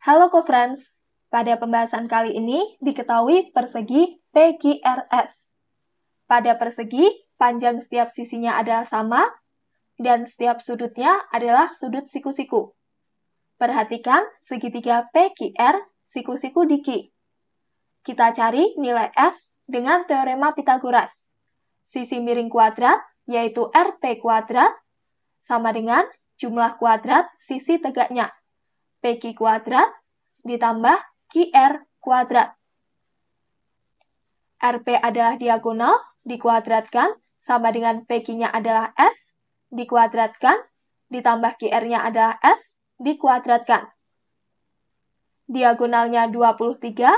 Halo co-friends, pada pembahasan kali ini diketahui persegi PQRS. Pada persegi, panjang setiap sisinya adalah sama, dan setiap sudutnya adalah sudut siku-siku. Perhatikan segitiga PQR, siku-siku di Q. Kita cari nilai S dengan teorema Pitagoras. Sisi miring kuadrat, yaitu RP kuadrat, sama dengan jumlah kuadrat sisi tegaknya. PQ kuadrat ditambah QR kuadrat. RP adalah diagonal, dikuadratkan, sama dengan PQ-nya adalah S, dikuadratkan, ditambah QR-nya adalah S, dikuadratkan. Diagonalnya 23,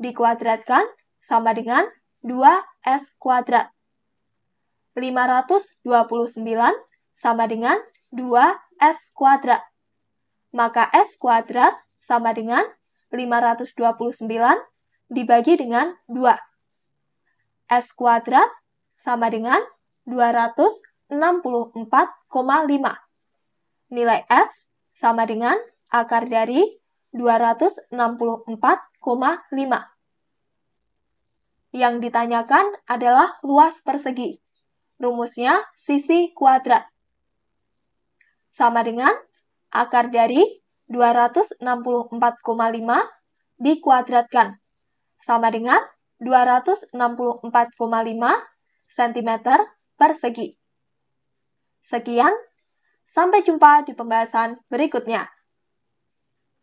dikuadratkan, sama dengan 2S kuadrat. 529 sama dengan 2S kuadrat maka S kuadrat sama dengan 529 dibagi dengan 2. S kuadrat sama dengan 264,5. Nilai S sama dengan akar dari 264,5. Yang ditanyakan adalah luas persegi. Rumusnya sisi kuadrat. Sama dengan akar dari 264,5 dikuadratkan. Sama dengan 264,5 cm persegi. Sekian, sampai jumpa di pembahasan berikutnya.